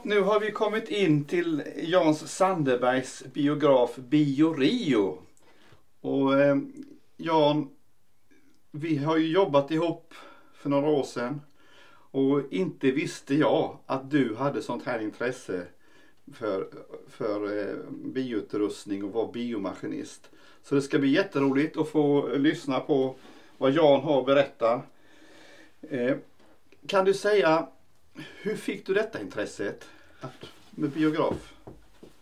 Ja, nu har vi kommit in till Jans Sandebergs biograf Bio Rio. Och eh, Jan, vi har ju jobbat ihop för några år sedan. Och inte visste jag att du hade sånt här intresse för, för eh, bioutrustning och var biomaskinist. Så det ska bli jätteroligt att få lyssna på vad Jan har att berätta. Eh, kan du säga, hur fick du detta intresset att, med biograf?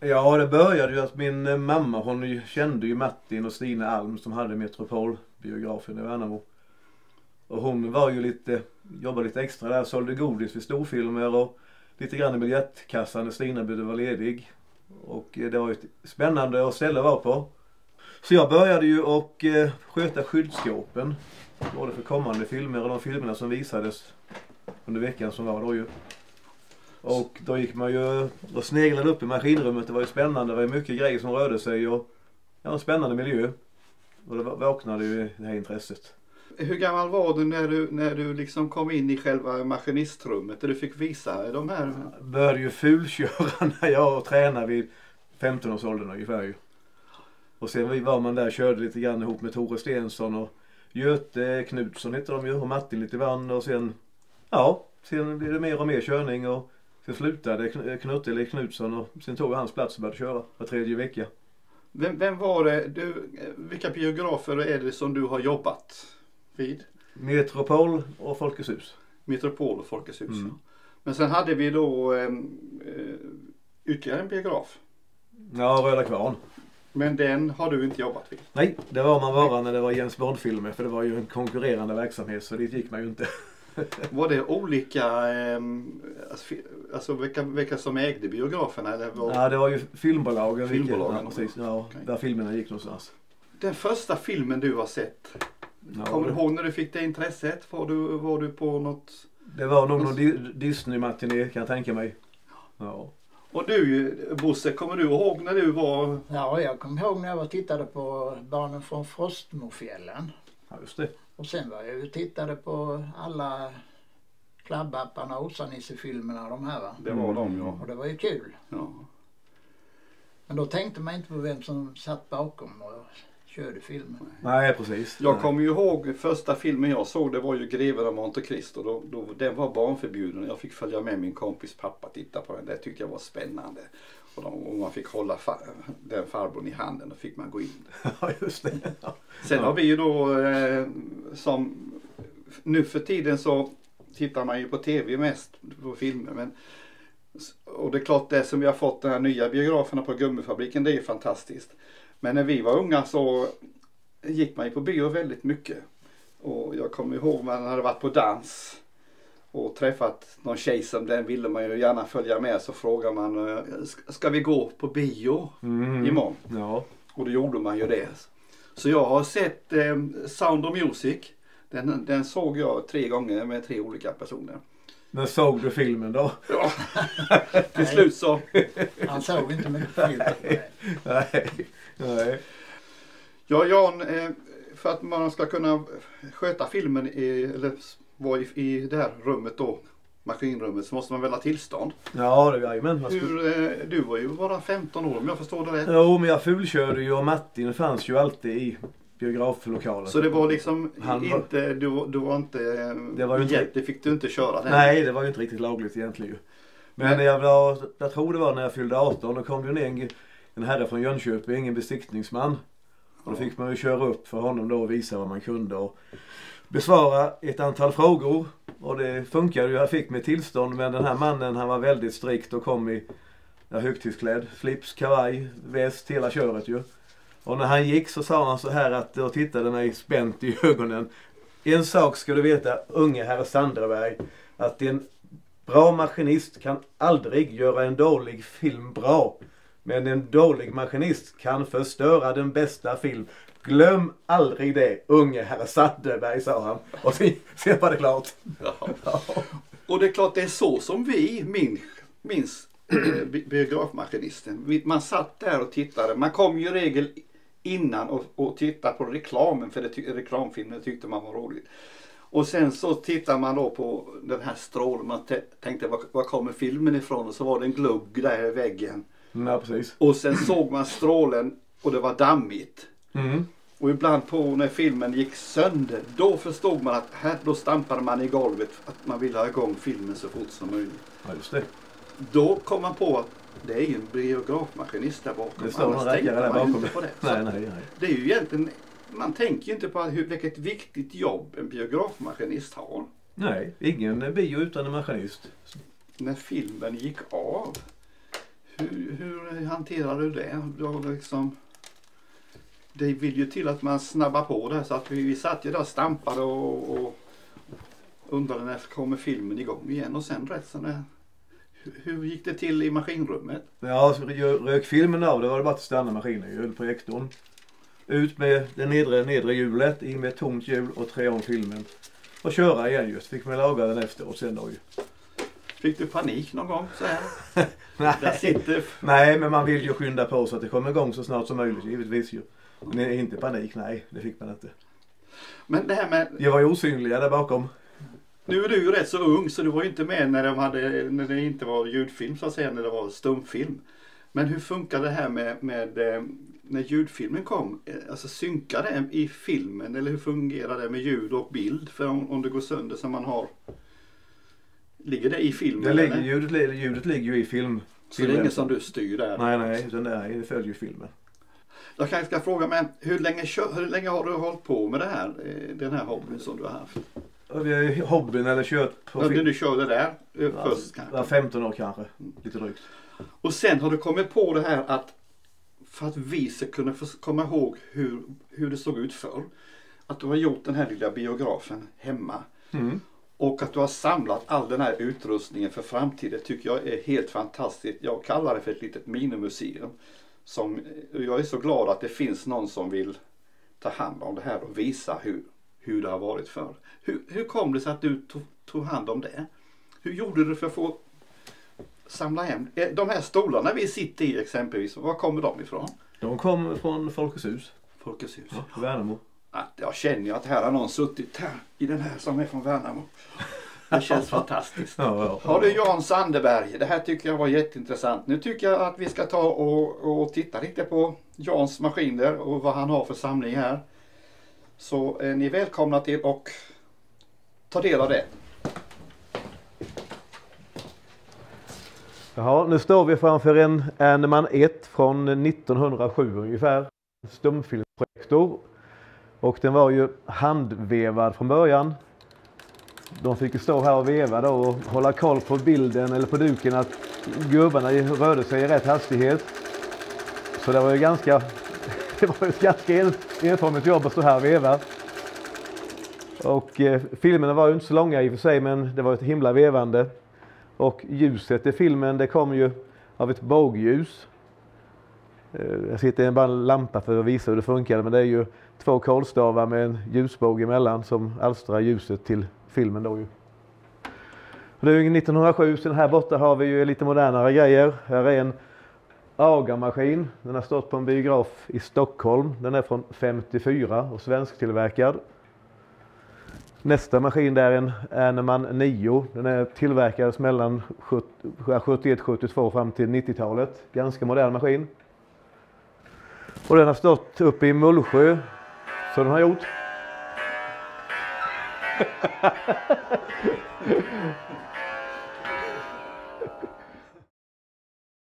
Ja, det började ju att min eh, mamma hon kände ju Martin och Stina Alm som hade Metropolbiografen i Värnamo. Och hon var ju lite, jobbade lite extra där, sålde godis vid storfilmer och lite grann i biljettkassan när Stina behövde vara ledig. Och eh, det var ju ett spännande ställe att vara på. Så jag började ju och eh, sköta skyddsskåpen. Både för kommande filmer och de filmerna som visades under veckan som var då ju. Och då gick man ju och sneglade upp i maskinrummet. Det var ju spännande. Det var mycket grejer som rörde sig och ja, en spännande miljö. Och det vaknade ju det här intresset. Hur gammal var du när du, när du liksom kom in i själva maskinistrummet där du fick visa de här? Jag började ju fulköra när jag tränade vid 15-årsåldern ungefär ju. Och sen var man där och körde lite grann ihop med Tore Stensson och Göte Knutsson hette de ju och Martin lite grann och sen ja, sen blev det mer och mer körning och sen slutade Knutte eller Knutsson och sen tog jag hans plats och började köra var tredje vecka. Vem, vem var det, du, vilka biografer är det som du har jobbat vid? Metropol och Folkets hus. Metropol och Folkets hus. Mm. Men sen hade vi då eh, ytterligare en biograf. Ja, Röda Kvarn. Men den har du inte jobbat vid? Nej, det var man bara när det var Jens Bond-filmer för det var ju en konkurrerande verksamhet så dit gick man ju inte. var det olika, eh, alltså vilka, vilka som ägde biograferna? Eller var... Ja, det var ju filmbolagen. Filmbolagen? Ja, precis. Ja, okay. Där filmerna gick någonstans. Den första filmen du har sett, ja, Kommer du ihåg när du fick det intresset? Var du, var du på något? Det var nog någon Disney-matiné kan jag tänka mig. Ja. Och du Bosse, kommer du ihåg när du var? Ja, jag kommer ihåg när jag var tittade på Barnen från Frostmofjällen. Ja, just det. Och sen var jag och tittade på alla Klabbapparna och Osanisse-filmerna de här va. Det var de ja. Och det var ju kul. Ja. Men då tänkte man inte på vem som satt bakom och körde filmen. Nej precis. Jag kommer ju ihåg första filmen jag såg det var ju Greven av Monte Cristo. Då, då, den var barnförbjuden jag fick följa med min kompis pappa och titta på den. Det tyckte jag var spännande. Och, de, och man fick hålla far, den farbrorn i handen och fick man gå in. Ja just det. Sen har vi ju då eh, som nu för tiden så tittar man ju på tv mest på filmer. Men, och det är klart det som vi har fått de här nya biograferna på Gummifabriken det är fantastiskt. Men när vi var unga så gick man ju på bio väldigt mycket. Och jag kommer ihåg man hade varit på dans och träffat någon tjej som den ville man ju gärna följa med så frågar man eh, Ska vi gå på bio mm. imorgon? Ja. Och då gjorde man ju det. Så jag har sett eh, Sound of Music. Den, den såg jag tre gånger med tre olika personer. Men såg du filmen då? Ja, till slut så. Han såg inte mycket på filmen. Nej. Nej. Ja Jan, eh, för att man ska kunna sköta filmen i, eller vara i, i det här rummet då, maskinrummet, så måste man väl ha tillstånd. Ja, det jajamän. Hur, eh, du var ju bara 15 år om jag förstår det rätt. Jo, men jag fulkörde ju och Martin fanns ju alltid i biograflokalen. Så det var liksom Han inte, du, du var inte, det var ju inte, det fick du inte köra? Den. Nej, det var ju inte riktigt lagligt egentligen ju. Men, men jag, var, jag tror det var när jag fyllde 18, då kom det ner en en herre från Jönköping, en besiktningsman. Och då fick man ju köra upp för honom då och visa vad man kunde och besvara ett antal frågor. Och det funkade ju. Jag fick mitt tillstånd men den här mannen han var väldigt strikt och kom i ja, högtidsklädd. Slips, kavaj, väst, hela köret ju. Och när han gick så sa han så här att, och tittade mig spänt i ögonen. En sak ska du veta, unge herr Sanderberg. Att en bra maskinist kan aldrig göra en dålig film bra. Men en dålig maskinist kan förstöra den bästa film. Glöm aldrig det, unge herr Sandeberg, sa han. Och sen, sen var det klart. Ja. Och det är klart, det är så som vi min, minns eh, biografmaskinisten. Man satt där och tittade. Man kom ju i regel innan och, och tittade på reklamen för det, reklamfilmen tyckte man var roligt. Och sen så tittar man då på den här strålen. Man tänkte var, var kommer filmen ifrån? Och så var det en glugg där i väggen. Ja, precis. Och sen såg man strålen och det var dammigt. Mm. Och ibland på när filmen gick sönder, då förstod man att här, då stampade man i golvet att man ville ha igång filmen så fort som möjligt. Ja, just det. Då kom man på att det är ju en biografmaskinist där bakom. Det står någon tänkte där bakom. det. Nej, nej, nej. Det är ju egentligen, man tänker ju inte på hur, vilket viktigt jobb en biografmaskinist har. Nej, ingen bio utan en maskinist. När filmen gick av, hur, hur hanterar du det? Du har liksom, det vill ju till att man snabbar på det så att vi, vi satt ju där och stampade och, och undrade när kommer filmen igång igen och sen rätt så det... hur, gick det till i maskinrummet? Ja, så rök filmen av det var det bara att stanna maskinen ju, projektorn. Ut med det nedre, nedre hjulet, in med ett tomt hjul och trä om filmen. Och köra igen just. Fick man laga den efteråt sen då ju. Fick du panik någon gång så här? Nej. sitter nej, men man vill ju skynda på så att det kommer igång så snart som möjligt givetvis ju. Men inte panik, nej det fick man inte. Men det här med, Jag var ju osynliga där bakom. nu är du ju rätt så ung så du var ju inte med när, de hade, när det inte var ljudfilm så att säga, när det var stumfilm. Men hur funkar det här med, med eh, när ljudfilmen kom? Eh, Alltså synkar det i filmen eller hur fungerar det med ljud och bild? För om, om det går sönder som man har, ligger det i filmen? Det ligger, ljudet, ljudet ligger ju i film. Så det är inget som du styr där? Nej, nej, utan det, är, det följer ju filmen. Jag kanske ska fråga men hur länge, hur länge har du hållit på med det här, eh, den här hobbyn som du har haft? Hobbyn eller kört på film. du körde där eh, Ja, först kanske? Ja, 15 år kanske. Lite drygt. Och sen har du kommit på det här att för att vi ska kunna komma ihåg hur, hur det såg ut förr. Att du har gjort den här lilla biografen hemma. Mm. Och att du har samlat all den här utrustningen för framtiden tycker jag är helt fantastiskt. Jag kallar det för ett litet minimuseum. Som, jag är så glad att det finns någon som vill ta hand om det här och visa hur, hur det har varit förr. Hur, hur kom det sig att du tog, tog hand om det? Hur gjorde du för att få samla hem? Eh, De här stolarna vi sitter i exempelvis, var kommer de ifrån? De kom från Folkets hus. Folkets hus. Ja, Värnamo. Att jag känner ju att här har någon suttit här i den här som är från Värnamo. Det känns fantastiskt. Ja, ja. Har du Jan Sandeberg, det här tycker jag var jätteintressant. Nu tycker jag att vi ska ta och, och titta lite på Jans maskiner och vad han har för samling här. Så är ni välkomna till och ta del av det. Jaha, nu står vi framför en Anneman 1 från 1907 ungefär. Stumfilmsprojektor. Och den var ju handvevad från början. De fick ju stå här och veva då och hålla koll på bilden eller på duken att gubbarna rörde sig i rätt hastighet. Så det var ju ganska, det var ju ett ganska enformigt jobb att stå här och veva. Och eh, filmerna var ju inte så långa i och för sig men det var ett himla vevande. Och ljuset i filmen det kom ju av ett bågljus. Eh, jag sitter i en lampa för att visa hur det funkar men det är ju två kolstavar med en ljusbåge emellan som alstrar ljuset till filmen då ju. Det är ju 1907 sen här borta har vi ju lite modernare grejer. Här är en AGA-maskin. Den har stått på en biograf i Stockholm. Den är från 54 och svensktillverkad. Nästa maskin där är en Erneman 9. Den är tillverkades mellan 71-72 fram till 90-talet. Ganska modern maskin. Och den har stått uppe i Mullsjö. Så den har gjort.